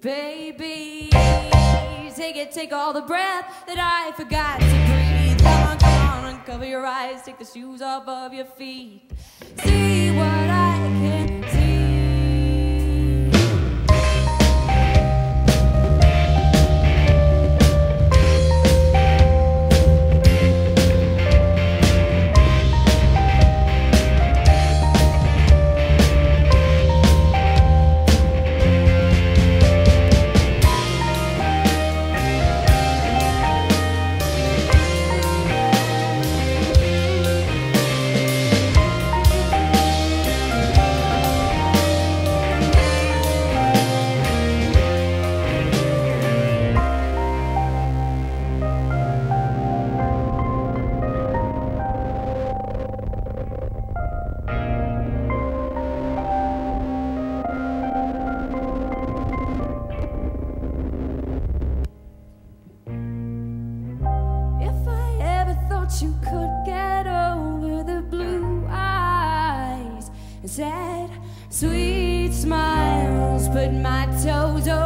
baby. Take it, take all the breath that I forgot to breathe. Come on, come on, uncover your eyes, take the shoes off of your feet. See what I you could get over the blue eyes and sad, sweet smiles, put my toes over